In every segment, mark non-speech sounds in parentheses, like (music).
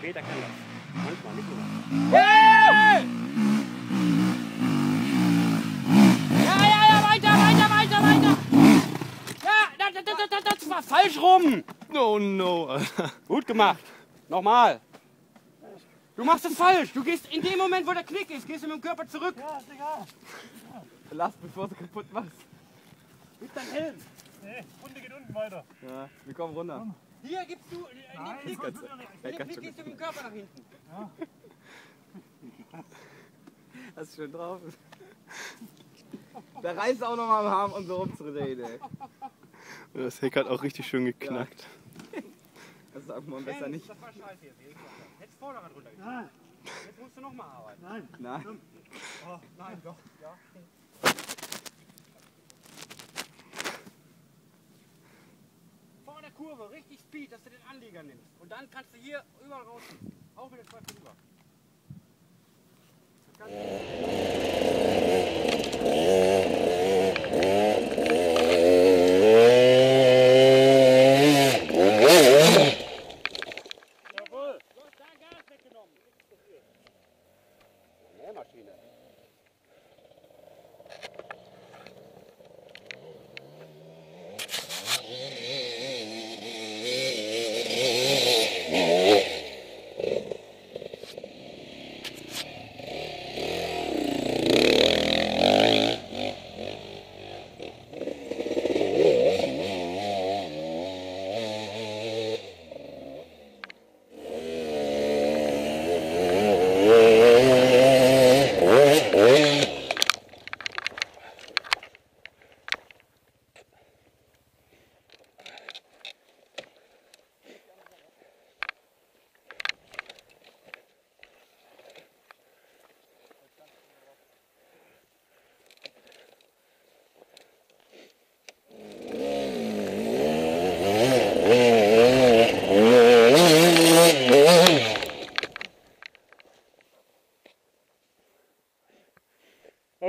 Peter kann das. Manchmal, nicht immer. Ja, ja, ja, weiter, weiter, weiter, weiter. Ja, das, das, das, das war falsch rum. Oh no, Alter. Gut gemacht. Nochmal. Du machst es falsch. Du gehst in dem Moment, wo der Knick ist, gehst du mit dem Körper zurück. Ja, ist egal. Lass, bevor du kaputt machst. Mit deinem Helm. Nee, Runde geht unten weiter. Ja, wir kommen runter. Hier gibst du, in dem Knick, kannst du- in Ja, dem kannst Knick gehst du mit dem Körper nach hinten. (laughs) Hast du schön drauf. Da reißt auch noch mal am Arm und so rumzudrehen, ey. Das Heck hat auch richtig schön geknackt. Das sagt man besser nicht. Das war scheiße jetzt. Hättest Vorderrad runtergegangen. Nein, Jetzt musst du nochmal arbeiten. nein. Nein. Oh, nein, doch. Ja. Vor der Kurve, richtig Speed, dass du den Anlieger nimmst. Und dann kannst du hier überall rausziehen. Auch mit der Zweifel rüber. Das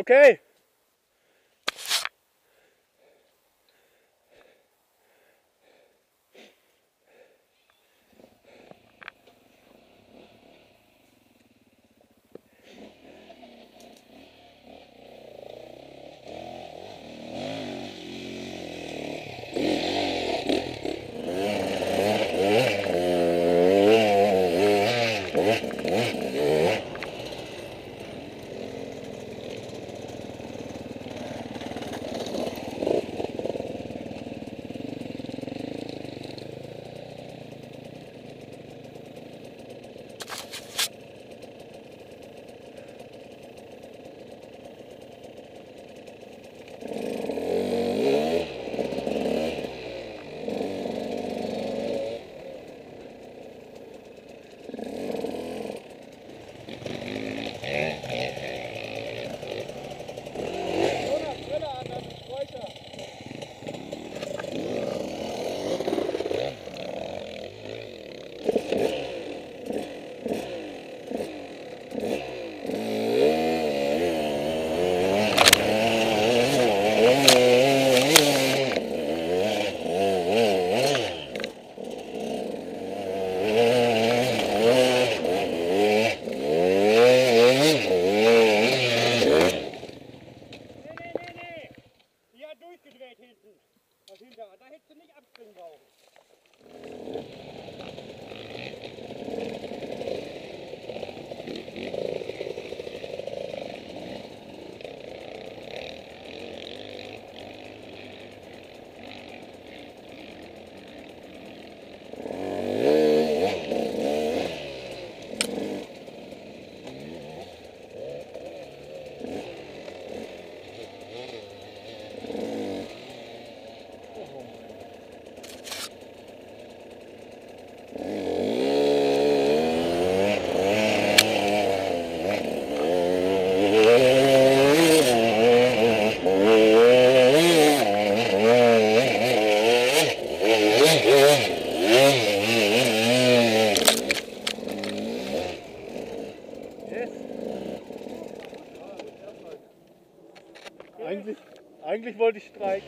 Okay. Eigentlich, eigentlich wollte ich streiken.